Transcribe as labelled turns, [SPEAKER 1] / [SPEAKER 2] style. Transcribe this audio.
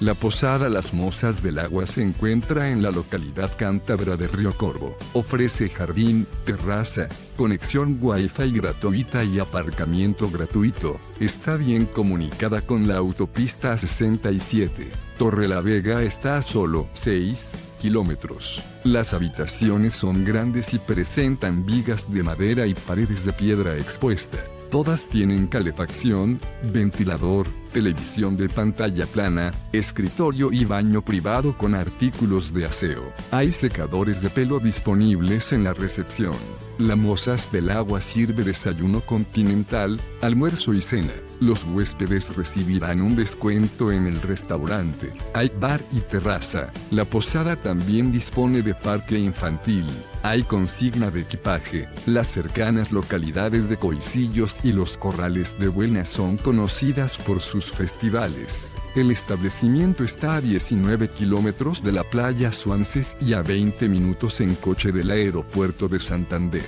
[SPEAKER 1] La posada Las Mozas del Agua se encuentra en la localidad cántabra de Río Corvo. Ofrece jardín, terraza, conexión Wi-Fi gratuita y aparcamiento gratuito. Está bien comunicada con la autopista 67. Torre la Vega está a solo 6 kilómetros. Las habitaciones son grandes y presentan vigas de madera y paredes de piedra expuesta. Todas tienen calefacción, ventilador, televisión de pantalla plana, escritorio y baño privado con artículos de aseo. Hay secadores de pelo disponibles en la recepción. La Mozas del Agua sirve desayuno continental, almuerzo y cena. Los huéspedes recibirán un descuento en el restaurante. Hay bar y terraza. La posada también dispone de parque infantil. Hay consigna de equipaje. Las cercanas localidades de Coicillos y los Corrales de Buena son conocidas por sus festivales. El establecimiento está a 19 kilómetros de la playa Suances y a 20 minutos en coche del aeropuerto de Santander.